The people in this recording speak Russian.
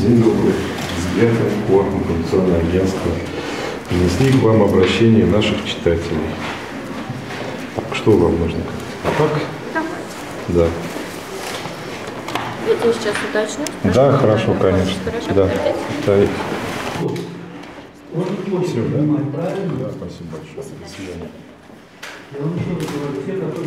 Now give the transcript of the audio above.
День добрый. Взгляд Инфо, информационное агентство. Принесли к вам обращение наших читателей. Что вам нужно? А так? Да. Я тебе сейчас уточню. Да, хорошо, когда конечно. Хорошо, Да. подождите. Да. Он не хочет Всё, да? Да, спасибо большое. До свидания. Я вам еще раз говорю, все, которые